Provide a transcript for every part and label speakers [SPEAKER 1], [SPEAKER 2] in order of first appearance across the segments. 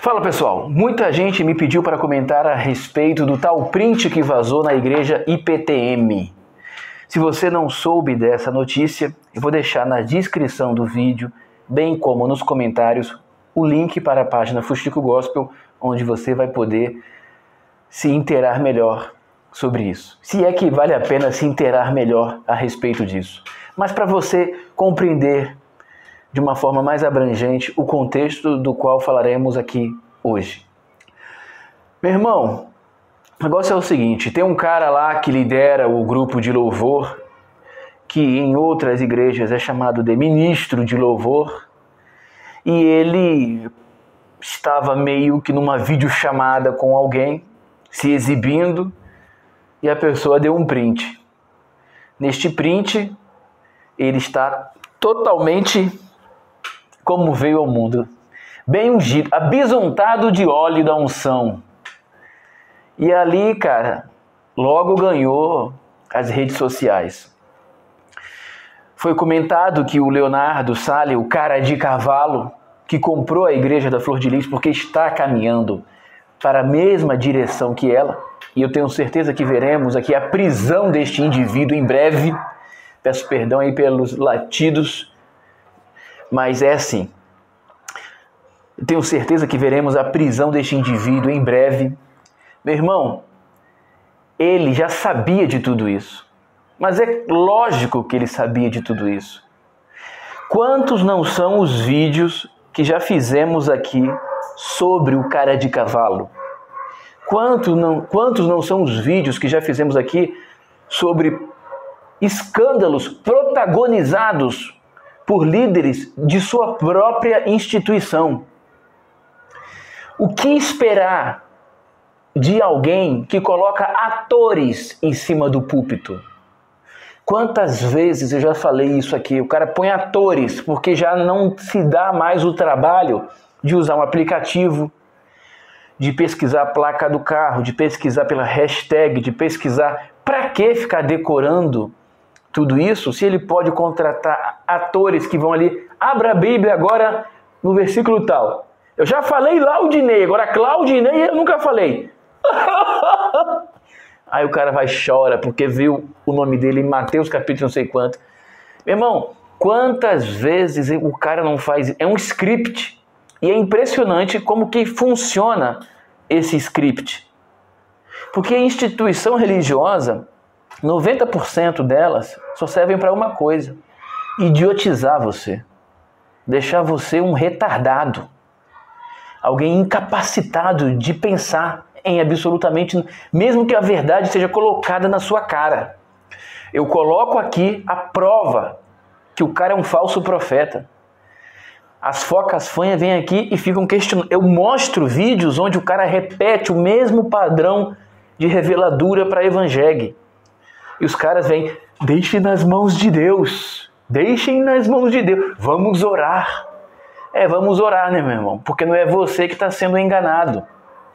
[SPEAKER 1] Fala pessoal, muita gente me pediu para comentar a respeito do tal print que vazou na igreja IPTM. Se você não soube dessa notícia, eu vou deixar na descrição do vídeo, bem como nos comentários, o link para a página Fustico Gospel, onde você vai poder se inteirar melhor sobre isso. Se é que vale a pena se inteirar melhor a respeito disso. Mas para você compreender de uma forma mais abrangente o contexto do qual falaremos aqui hoje. Meu irmão, o negócio é o seguinte: tem um cara lá que lidera o grupo de louvor, que em outras igrejas é chamado de ministro de louvor, e ele estava meio que numa videochamada com alguém, se exibindo, e a pessoa deu um print. Neste print, ele está totalmente como veio ao mundo, bem ungido, abisontado de óleo da unção. E ali, cara, logo ganhou as redes sociais. Foi comentado que o Leonardo Sale, o cara de cavalo, que comprou a igreja da Flor de Lis porque está caminhando para a mesma direção que ela, e eu tenho certeza que veremos aqui a prisão deste indivíduo em breve. Peço perdão aí pelos latidos mas é assim. Tenho certeza que veremos a prisão deste indivíduo em breve. Meu irmão, ele já sabia de tudo isso. Mas é lógico que ele sabia de tudo isso. Quantos não são os vídeos que já fizemos aqui sobre o cara de cavalo? Quantos não, quantos não são os vídeos que já fizemos aqui sobre escândalos protagonizados por líderes de sua própria instituição. O que esperar de alguém que coloca atores em cima do púlpito? Quantas vezes eu já falei isso aqui? O cara põe atores porque já não se dá mais o trabalho de usar um aplicativo, de pesquisar a placa do carro, de pesquisar pela hashtag, de pesquisar. Para que ficar decorando tudo isso se ele pode contratar atores que vão ali, abra a Bíblia agora no versículo tal. Eu já falei Laudinei, agora Claudinei eu nunca falei. Aí o cara vai chora porque viu o nome dele em Mateus capítulo não sei quanto. Meu irmão, quantas vezes o cara não faz? É um script. E é impressionante como que funciona esse script. Porque a instituição religiosa, 90% delas só servem para uma coisa: idiotizar você, deixar você um retardado, alguém incapacitado de pensar em absolutamente, mesmo que a verdade seja colocada na sua cara. Eu coloco aqui a prova que o cara é um falso profeta. As focas fanhas vêm aqui e ficam questionando. Eu mostro vídeos onde o cara repete o mesmo padrão de reveladura para evangelho. E os caras vêm, deixem nas mãos de Deus. Deixem nas mãos de Deus. Vamos orar. É, vamos orar, né, meu irmão? Porque não é você que está sendo enganado.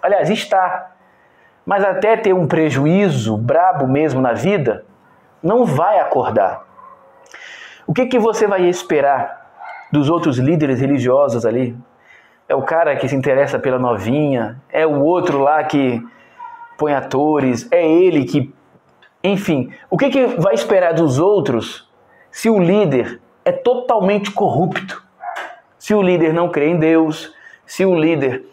[SPEAKER 1] Aliás, está. Mas até ter um prejuízo brabo mesmo na vida, não vai acordar. O que, que você vai esperar dos outros líderes religiosos ali? É o cara que se interessa pela novinha, é o outro lá que põe atores, é ele que enfim, o que, que vai esperar dos outros se o líder é totalmente corrupto? Se o líder não crê em Deus, se o líder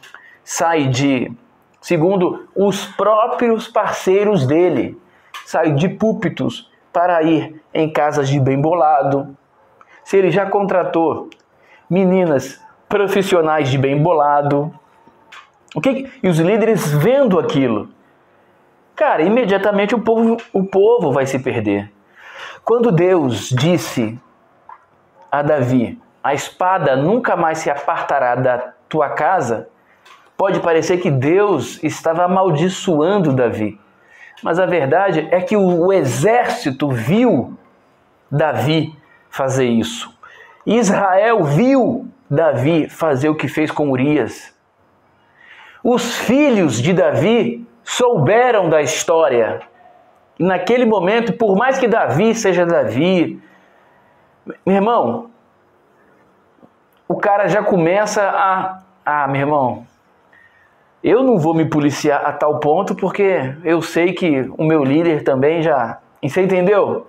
[SPEAKER 1] sai de, segundo os próprios parceiros dele, sai de púlpitos para ir em casas de bem bolado, se ele já contratou meninas profissionais de bem bolado, o que e os líderes vendo aquilo, cara, imediatamente o povo, o povo vai se perder. Quando Deus disse a Davi: A espada nunca mais se apartará da tua casa, pode parecer que Deus estava amaldiçoando Davi. Mas a verdade é que o, o exército viu Davi fazer isso. Israel viu Davi fazer o que fez com Urias. Os filhos de Davi souberam da história. E naquele momento, por mais que Davi seja Davi, meu irmão, o cara já começa a. Ah, meu irmão, Eu não vou me policiar a tal ponto porque eu sei que o meu líder também já. Você entendeu?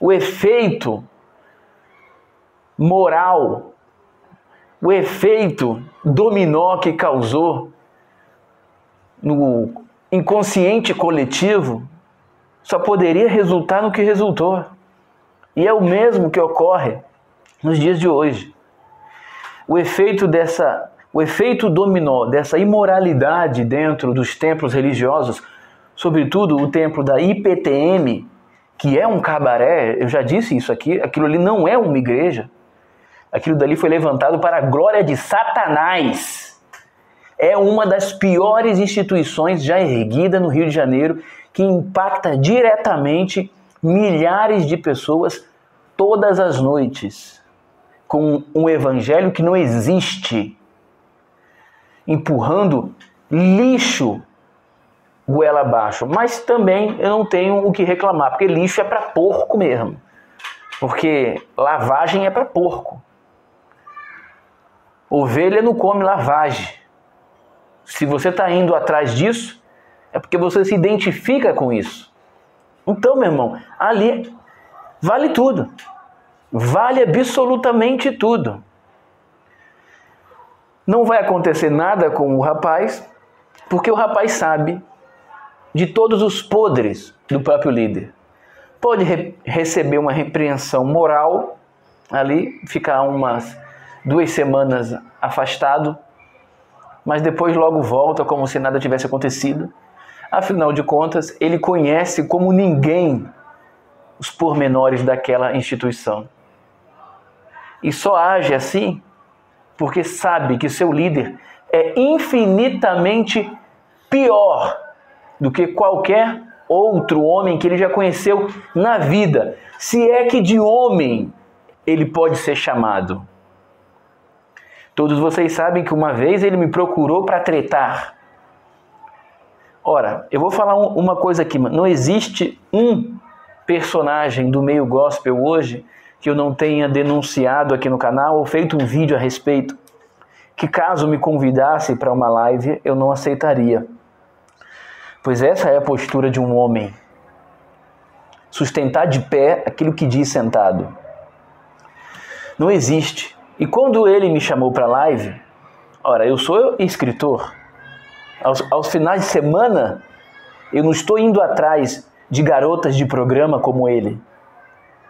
[SPEAKER 1] O efeito moral, o efeito dominó que causou no inconsciente coletivo só poderia resultar no que resultou. E é o mesmo que ocorre nos dias de hoje. O efeito dessa o efeito dominó dessa imoralidade dentro dos templos religiosos, sobretudo o templo da IPTM, que é um cabaré, eu já disse isso aqui, aquilo ali não é uma igreja. Aquilo dali foi levantado para a glória de Satanás. É uma das piores instituições já erguida no Rio de Janeiro, que impacta diretamente milhares de pessoas todas as noites, com um evangelho que não existe empurrando lixo goela abaixo. Mas também eu não tenho o que reclamar, porque lixo é para porco mesmo. Porque lavagem é para porco. Ovelha não come lavagem. Se você está indo atrás disso, é porque você se identifica com isso. Então, meu irmão, ali vale tudo. Vale absolutamente tudo. Não vai acontecer nada com o rapaz, porque o rapaz sabe de todos os podres do próprio líder. Pode re receber uma repreensão moral ali, ficar umas duas semanas afastado, mas depois logo volta como se nada tivesse acontecido. Afinal de contas, ele conhece como ninguém os pormenores daquela instituição. E só age assim porque sabe que seu líder é infinitamente pior do que qualquer outro homem que ele já conheceu na vida, se é que de homem ele pode ser chamado. Todos vocês sabem que uma vez ele me procurou para tretar. Ora, eu vou falar uma coisa aqui, não existe um personagem do meio gospel hoje que eu não tenha denunciado aqui no canal ou feito um vídeo a respeito, que caso me convidasse para uma live eu não aceitaria. Pois essa é a postura de um homem. Sustentar de pé aquilo que diz sentado. Não existe. E quando ele me chamou para live, ora, eu sou escritor. Aos, aos finais de semana, eu não estou indo atrás de garotas de programa como ele.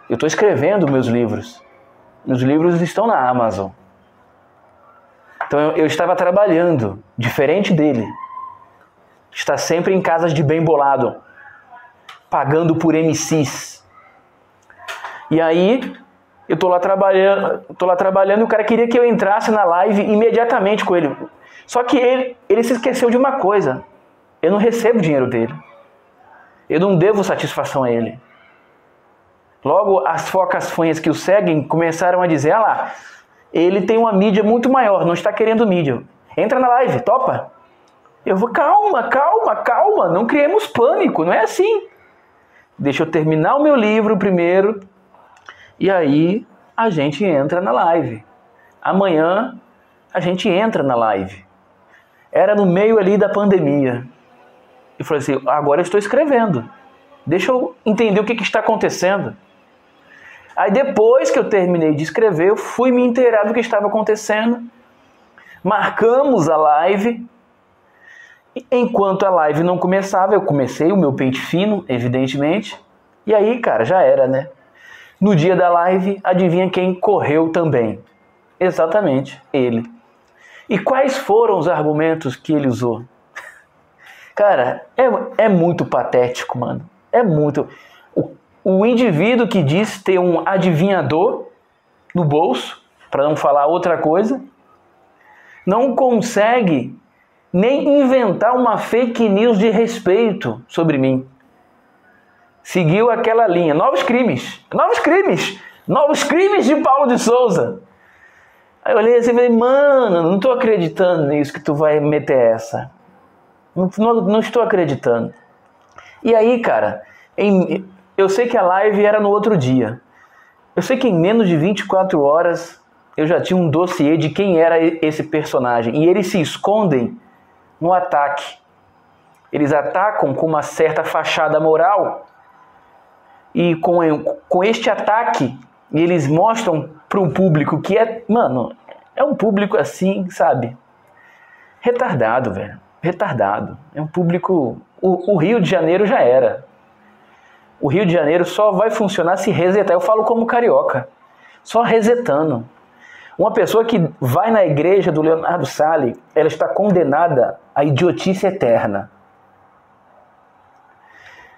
[SPEAKER 1] Eu estou escrevendo meus livros. Meus livros estão na Amazon. Então eu, eu, estava trabalhando, diferente dele. Está sempre em casas de bem bolado, pagando por MCs. E aí, eu estou lá trabalhando, tô lá trabalhando e o cara queria que eu entrasse na live imediatamente com ele. Só que ele, ele se esqueceu de uma coisa. Eu não recebo dinheiro dele. Eu não devo satisfação a ele. Logo, as focas fanhas que o seguem começaram a dizer: ah lá, ele tem uma mídia muito maior, não está querendo mídia. Entra na live, topa. Eu vou, calma, calma, calma, não criemos pânico, não é assim. Deixa eu terminar o meu livro primeiro e aí a gente entra na live. Amanhã a gente entra na live. Era no meio ali da pandemia. E falei assim: agora eu estou escrevendo. Deixa eu entender o que, que está acontecendo. Aí depois que eu terminei de escrever, eu fui me inteirar do que estava acontecendo. Marcamos a live. Enquanto a live não começava, eu comecei o meu pente fino, evidentemente. E aí, cara, já era, né? No dia da live, adivinha quem correu também? Exatamente, ele. E quais foram os argumentos que ele usou? Cara, é, é muito patético, mano. É muito o indivíduo que diz ter um adivinhador no bolso, para não falar outra coisa, não consegue nem inventar uma fake news de respeito sobre mim. Seguiu aquela linha. Novos crimes. Novos crimes. Novos crimes de Paulo de Souza. Aí eu olhei assim e falei, mano, não estou acreditando nisso que tu vai meter essa. Não, não, não estou acreditando. E aí, cara, em, eu sei que a live era no outro dia. Eu sei que em menos de 24 horas eu já tinha um dossiê de quem era esse personagem. E eles se escondem no ataque. Eles atacam com uma certa fachada moral e com, com este ataque eles mostram para um público que é, mano, é um público assim, sabe? Retardado, velho. Retardado. É um público. O, o Rio de Janeiro já era. O Rio de Janeiro só vai funcionar se resetar. Eu falo como carioca. Só resetando. Uma pessoa que vai na igreja do Leonardo Sale, ela está condenada à idiotice eterna.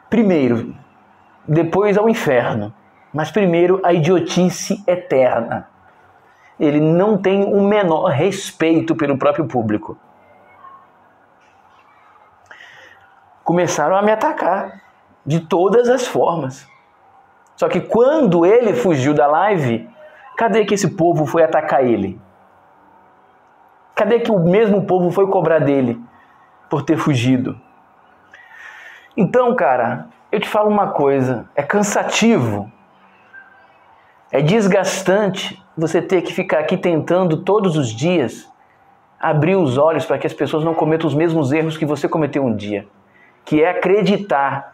[SPEAKER 1] Primeiro, depois ao inferno, mas primeiro a idiotice eterna. Ele não tem o menor respeito pelo próprio público. Começaram a me atacar de todas as formas. Só que quando ele fugiu da live, Cadê que esse povo foi atacar ele? Cadê que o mesmo povo foi cobrar dele por ter fugido? Então, cara, eu te falo uma coisa: é cansativo, é desgastante você ter que ficar aqui tentando todos os dias abrir os olhos para que as pessoas não cometam os mesmos erros que você cometeu um dia, que é acreditar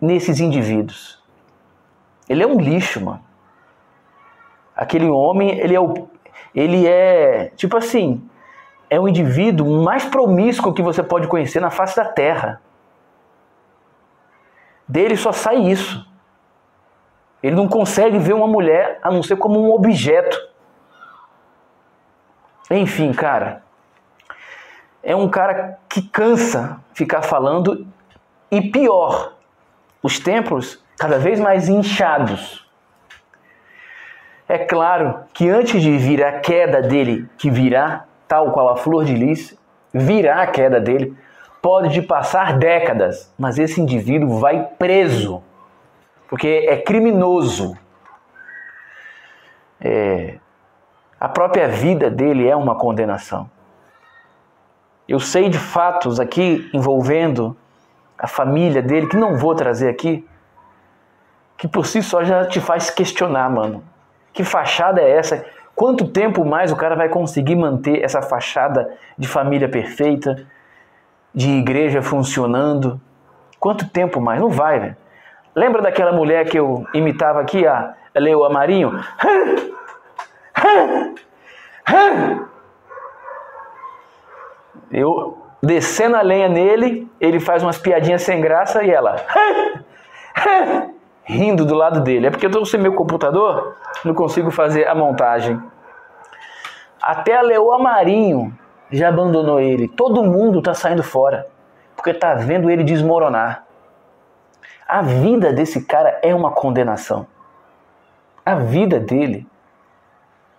[SPEAKER 1] nesses indivíduos. Ele é um lixo, mano. Aquele homem, ele é o ele é, tipo assim, é o indivíduo mais promíscuo que você pode conhecer na face da terra. Dele só sai isso. Ele não consegue ver uma mulher a não ser como um objeto. Enfim, cara. É um cara que cansa ficar falando e pior, os templos cada vez mais inchados. É claro que antes de vir a queda dele, que virá, tal qual a flor de lis, virá a queda dele, pode passar décadas, mas esse indivíduo vai preso, porque é criminoso. É, a própria vida dele é uma condenação. Eu sei de fatos aqui envolvendo a família dele, que não vou trazer aqui, que por si só já te faz questionar, mano. Que fachada é essa? Quanto tempo mais o cara vai conseguir manter essa fachada de família perfeita, de igreja funcionando? Quanto tempo mais? Não vai, velho. Lembra daquela mulher que eu imitava aqui, a Leo Amarinho? Eu descendo a lenha nele, ele faz umas piadinhas sem graça e ela rindo do lado dele. É porque eu estou sem meu computador, não consigo fazer a montagem. Até a Leoa Marinho já abandonou ele. Todo mundo está saindo fora, porque está vendo ele desmoronar. A vida desse cara é uma condenação. A vida dele,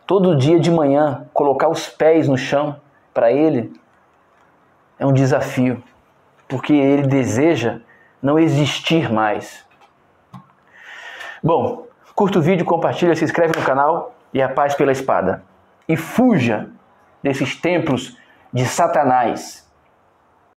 [SPEAKER 1] todo dia de manhã, colocar os pés no chão, para ele, é um desafio, porque ele deseja não existir mais. Bom, curta o vídeo, compartilha, se inscreve no canal e a paz pela espada. E fuja desses templos de Satanás